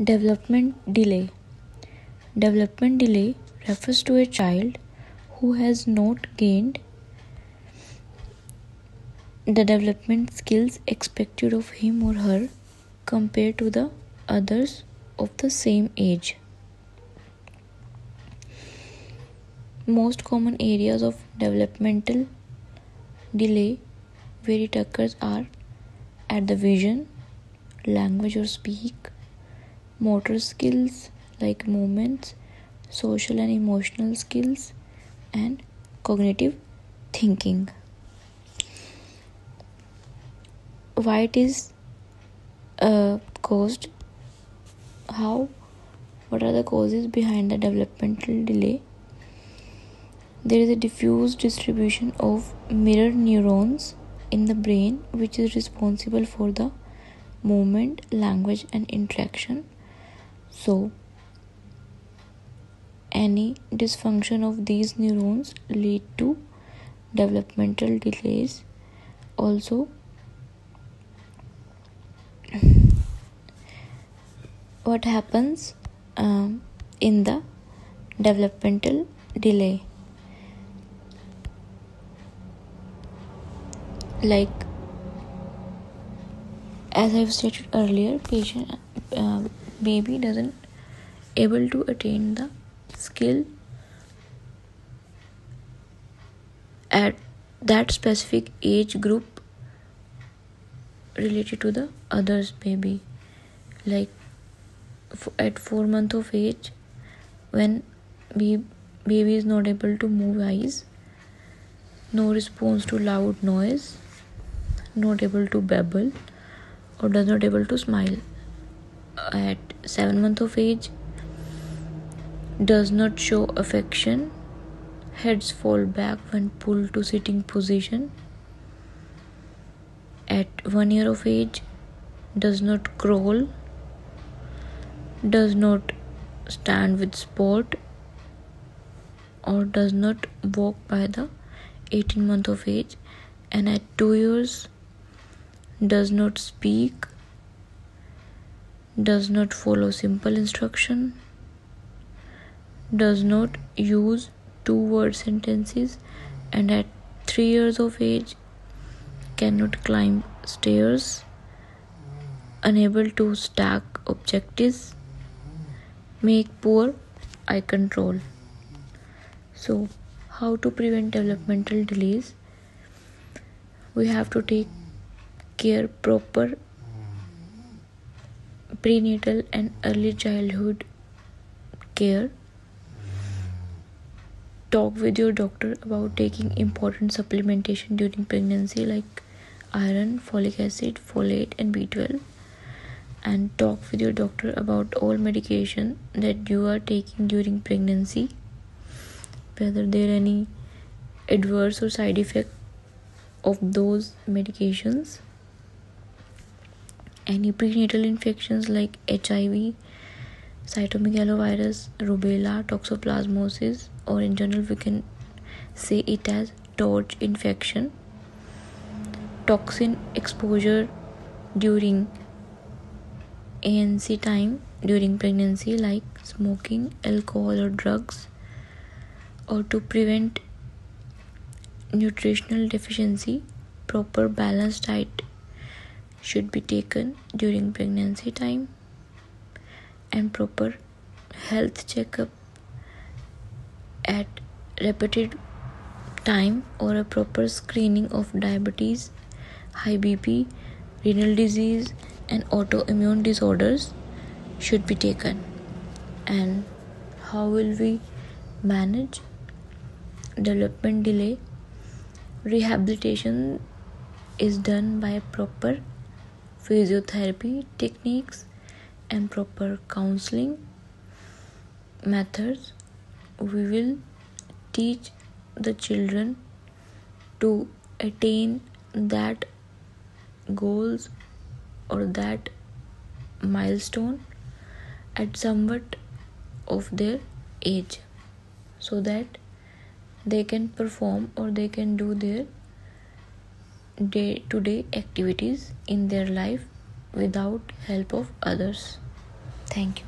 Development delay. Development delay refers to a child who has not gained the development skills expected of him or her compared to the others of the same age. Most common areas of developmental delay where it occurs are at the vision, language or speak, motor skills like movements, social and emotional skills, and cognitive thinking. Why it is uh, caused? How? What are the causes behind the developmental delay? There is a diffuse distribution of mirror neurons in the brain which is responsible for the movement, language, and interaction so, any dysfunction of these neurons lead to developmental delays. Also, what happens um, in the developmental delay? Like as I've stated earlier, patient uh, baby doesn't able to attain the skill at that specific age group related to the others baby. Like at 4 month of age when baby is not able to move eyes no response to loud noise not able to babble or does not able to smile at 7 months of age does not show affection heads fall back when pulled to sitting position. At 1 year of age does not crawl does not stand with sport or does not walk by the 18 month of age. And at 2 years does not speak does not follow simple instruction, does not use two word sentences, and at 3 years of age cannot climb stairs, unable to stack objectives, make poor eye control. So, how to prevent developmental delays? We have to take care proper prenatal and early childhood care. Talk with your doctor about taking important supplementation during pregnancy like iron, folic acid, folate, and B12. And talk with your doctor about all medication that you are taking during pregnancy, whether there are any adverse or side effect of those medications any prenatal infections like HIV, cytomegalovirus, rubella, toxoplasmosis, or in general, we can say it as torch infection. Toxin exposure during ANC time during pregnancy, like smoking, alcohol, or drugs, or to prevent nutritional deficiency, proper balanced diet should be taken during pregnancy time and proper health checkup at repeated time or a proper screening of diabetes high bp renal disease and autoimmune disorders should be taken. And how will we manage development delay? Rehabilitation is done by proper physiotherapy techniques and proper counseling methods. We will teach the children to attain that goals or that milestone at somewhat of their age so that they can perform or they can do their day to day activities in their life without help of others. Thank you